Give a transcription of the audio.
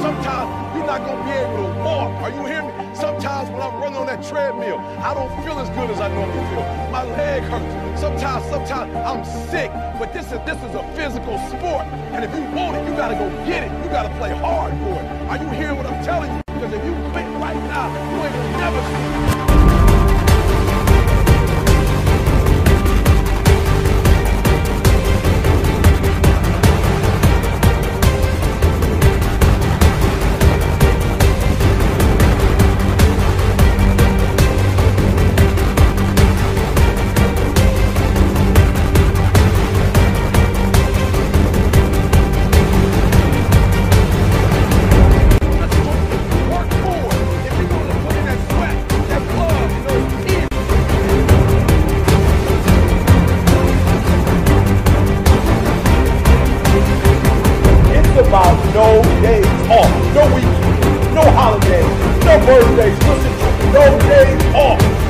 Sometimes you're not going to be able to walk. Are you hearing me? Sometimes when I'm running on that treadmill, I don't feel as good as I normally feel. My leg hurts. Sometimes, sometimes I'm sick. But this is this is a physical sport. And if you want it, you gotta go get it. You gotta play hard for it. Are you hearing what I'm telling you? Because if you quit right now, you ain't gonna never about no days off, no weekends, no holidays, no birthdays. Listen to me, no days off.